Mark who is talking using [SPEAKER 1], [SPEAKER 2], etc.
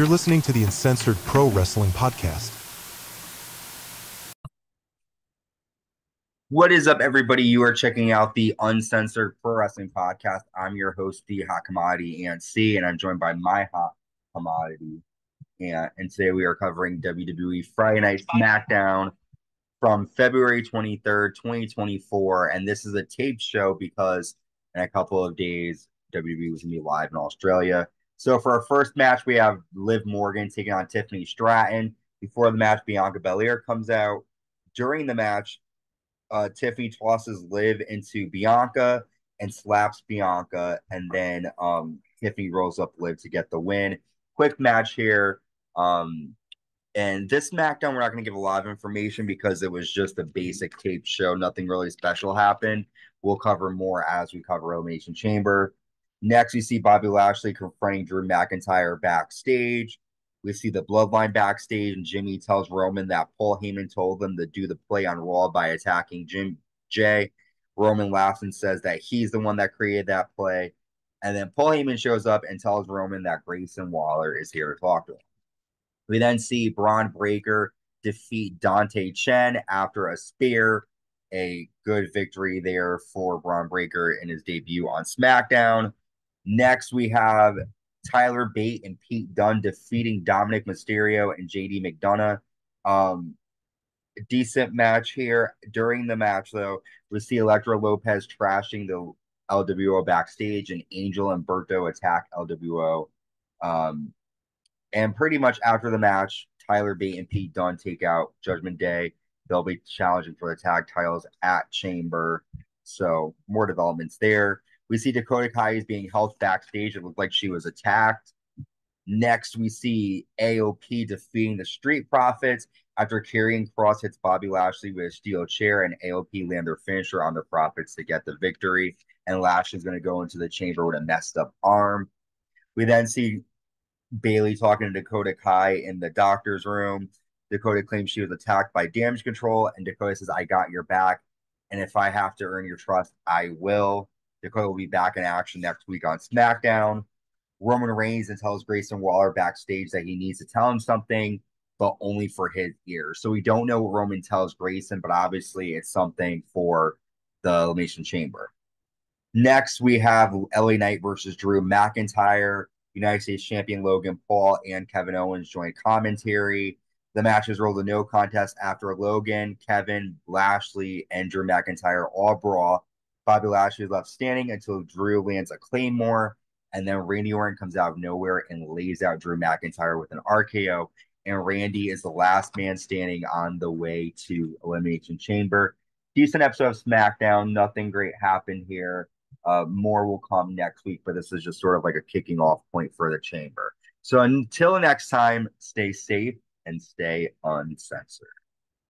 [SPEAKER 1] You're listening to the Uncensored Pro Wrestling Podcast.
[SPEAKER 2] What is up, everybody? You are checking out the Uncensored Pro Wrestling Podcast. I'm your host, the Hot Commodity and C, and I'm joined by my Hot Commodity. And, and today we are covering WWE Friday Night SmackDown from February 23rd, 2024. And this is a taped show because in a couple of days, WWE was going to be live in Australia. So for our first match, we have Liv Morgan taking on Tiffany Stratton. Before the match, Bianca Belair comes out. During the match, uh, Tiffany tosses Liv into Bianca and slaps Bianca, and then um, Tiffany rolls up Liv to get the win. Quick match here. Um, and this SmackDown, we're not going to give a lot of information because it was just a basic tape show. Nothing really special happened. We'll cover more as we cover Elimination Chamber. Next, we see Bobby Lashley confronting Drew McIntyre backstage. We see the bloodline backstage, and Jimmy tells Roman that Paul Heyman told them to do the play on Raw by attacking Jim Jay. Roman laughs and says that he's the one that created that play. And then Paul Heyman shows up and tells Roman that Grayson Waller is here to talk to him. We then see Bron Breakker defeat Dante Chen after a spear. A good victory there for Bron Breakker in his debut on SmackDown. Next, we have Tyler Bate and Pete Dunne defeating Dominik Mysterio and JD McDonagh. Um, decent match here. During the match, though, we see Elektra Lopez trashing the LWO backstage, and Angel and Berto attack LWO. Um, and pretty much after the match, Tyler Bate and Pete Dunne take out Judgment Day. They'll be challenging for the tag titles at Chamber. So more developments there. We see Dakota Kai is being held backstage. It looked like she was attacked. Next, we see AOP defeating the Street Profits after Karrion Kross hits Bobby Lashley with a steel chair, and AOP land their finisher on the Profits to get the victory. And Lashley's going to go into the chamber with a messed up arm. We then see Bayley talking to Dakota Kai in the doctor's room. Dakota claims she was attacked by Damage CTRL, and Dakota says, I got your back. And if I have to earn your trust, I will. Dakota will be back in action next week on SmackDown. Roman Reigns and tells Grayson Waller backstage that he needs to tell him something, but only for his ears. So we don't know what Roman tells Grayson, but obviously it's something for the Elimination Chamber. Next, we have LA Knight versus Drew McIntyre. United States Champion Logan Paul and Kevin Owens join commentary. The match is rolled a no contest after Logan, Kevin, Lashley, and Drew McIntyre all brawl Bobby Lashley is left standing until Drew lands a Claymore, and then Randy Orton comes out of nowhere and lays out Drew McIntyre with an RKO. And Randy is the last man standing on the way to Elimination Chamber. Decent episode of SmackDown. Nothing great happened here. Uh, more will come next week, but this is just sort of like a kicking off point for the chamber. So until next time, stay safe and stay uncensored.